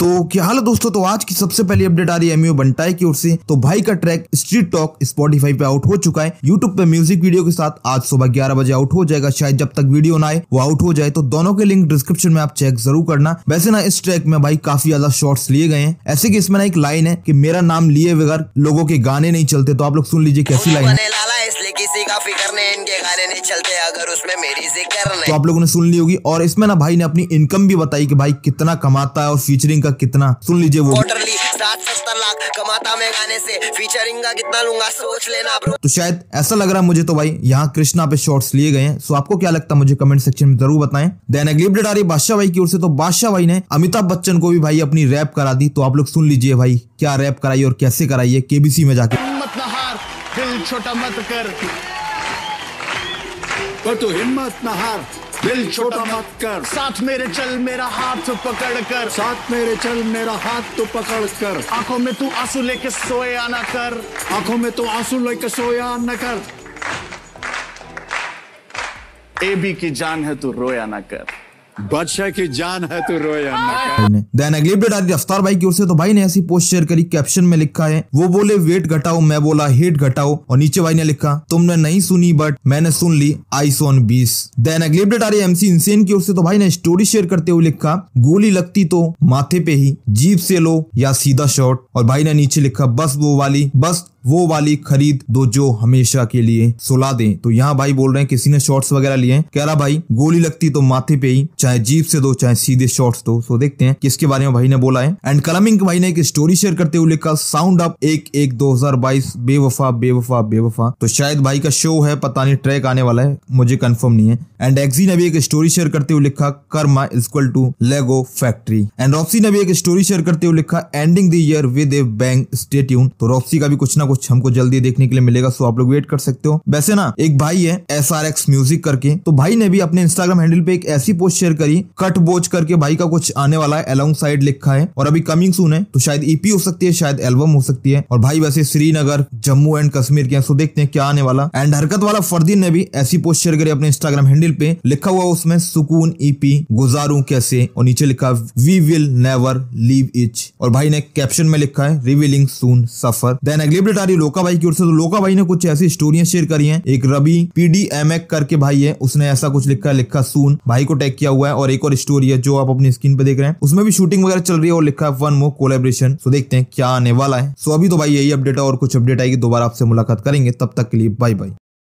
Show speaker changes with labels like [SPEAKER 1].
[SPEAKER 1] तो क्या हाल है दोस्तों? तो आज की सबसे पहली अपडेट आ रही है एमयू बंटाई की ओर से। तो भाई का ट्रैक स्ट्रीट टॉक स्पॉटीफाई पे आउट हो चुका है। यूट्यूब पे म्यूज़िक वीडियो के साथ आज सुबह ग्यारह बजे आउट हो जाएगा। शायद जब तक वीडियो ना आए वो आउट हो जाए। तो दोनों के लिंक डिस्क्रिप्शन में आप चेक ज़रूर करना। वैसे ना इस ट्रैक में भाई काफ़ी ज़्यादा शॉर्ट्स लिए गए हैं। ऐसे की इसमें ना एक लाइन है की मेरा नाम लिए बगैर लोगों के गाने नहीं चलते। तो आप लोग सुन लीजिए कैसी लाइन है।
[SPEAKER 2] किसी का फ़िक्र नहीं इनके गाने नहीं चलते अगर उसमें मेरी ज़िक्र नहीं।
[SPEAKER 1] तो आप लोगों ने सुन ली होगी और इसमें ना भाई ने अपनी इनकम भी बताई कि भाई कितना कमाता है और फीचरिंग का कितना। सुन लीजिए वो
[SPEAKER 2] क्वार्टरली साठ सत्तर लाख कमाता मैं गाने से फीचरिंग का कितना लूँगा सोच लेना ब्रो
[SPEAKER 1] तो शायद ऐसा लग रहा है मुझे तो भाई यहाँ कृष्णा पे शॉर्ट्स लिए गए हैं। सो आपको क्या लगता है मुझे कमेंट सेक्शन में ज़रूर बताएँ। देन अगली अपडेट आ रही बादशाह भाई की ओर से। तो बादशाह भाई ने अमिताभ बच्चन को भी भाई अपनी रैप करा दी। तो आप लोग सुन लीजिए भाई क्या रैप कराई और कैसे कराई है केबीसी में जाके।
[SPEAKER 3] दिल छोटा मत कर
[SPEAKER 4] पर तू हिम्मत न हार दिल छोटा मत कर
[SPEAKER 3] साथ मेरे चल मेरा हाथ पकड़ कर
[SPEAKER 4] साथ मेरे चल मेरा हाथ तो पकड़ कर
[SPEAKER 3] आँखों में तू आँसू लेके सोया ना कर
[SPEAKER 4] आँखों में तू आँसू लेके सोया न कर
[SPEAKER 3] ए बी की जान है तू रोया ना कर
[SPEAKER 4] बादशाह की जान है तू ने।
[SPEAKER 1] देन अगली अपडेट आ रही है रफ्तार भाई की ओर से तो भाई ने ऐसी पोस्ट शेयर करी कैप्शन में लिखा है, वो बोले वेट घटाओ, मैं बोला हेट घटाओ, और नीचे भाई ने लिखा, तुमने नहीं सुनी बट मैंने सुन ली आई सोन बीस. देन अगली अपडेट आ रही है एमसी इंसेन की ओर से तो भाई ने स्टोरी शेयर करते हुए लिखा, गोली लगती तो माथे पे ही जीप से लो या सीधा शॉट और भाई ने नीचे लिखा, बस वो वाली, बस वो वाली खरीद दो जो हमेशा के लिए सुला दे। तो यहाँ भाई बोल रहे हैं, किसी ने शॉर्ट्स वगैरह लिए हैं। कह रहा, भाई, गोली लगती तो माथे पे ही, चाहे जीप से दो, चाहे सीधे शॉर्ट्स दो। सो देखते हैं किसके बारे में भाई ने बोला है। एंड कलमिंग भाई ने एक स्टोरी शेयर करते हुए लिखा साउंड अप एक एक दो हज़ार बाईस, बेवफा बेवफा बेवफा। तो शायद भाई का शो है, पता नहीं ट्रैक आने वाला है, मुझे कंफर्म नहीं है। एंड एक्सी ने भी एक स्टोरी शेयर करते हुए लिखा karma is equal to Lego factory and रॉप्सी ने भी एक स्टोरी शेयर करते हुए लिखा ending the year with a bang stay tune तो रॉप्सी का भी कुछ ना कुछ हमको जल्दी देखने के लिए मिलेगा सो आप लोग वेट कर सकते हो। वैसे ना, एक भाई है एस आर एक्स म्यूज़िक करके तो भाई ने भी अपने इंस्टाग्राम हैंडल पे एक ऐसी पोस्ट शेयर करी, कट बोच करके भाई का कुछ आने वाला है अलोंग साइड लिखा है, और अभी कमिंग सून है तो शायद ईपी हो सकती है, शायद एल्बम हो सकती है, और भाई वैसे श्रीनगर, जम्मू एंड कश्मीर के सो देखते हैं क्या आने वाला। एंड हरकत वाला फरदीन ने भी ऐसी पोस्ट शेयर करी अपने इंस्टाग्राम हैंडल पे, लिखा हुआ उसमें, सुकून ईपी गुजारू कैसे? और नीचे लिखा we will never leave each और भाई ने कैप्शन में लिखा है रिवीलिंग सून सफ़र देन अगली आ रही लोका भाई की ओर से तो लोका भाई ने कुछ ऐसी स्टोरियाँ शेयर करी हैं। एक रवि पीडी एम करके भाई है, उसने ऐसा कुछ लिखा लिखा सून। भाई को टैग किया हुआ है और एक और स्टोरी है जो आप अपनी स्क्रीन पे देख रहे हैं। उसमें भी शूटिंग वगैरह चल रही है और लिखा है वन मोर कोलेब्रेशन सो देखते हैं क्या आने वाला है। सो अभी तो भाई यही अपडेट है और कुछ अपडेट आएगी, दोबारा आपसे मुलाकात करेंगे। तब तक के लिए बाय बाय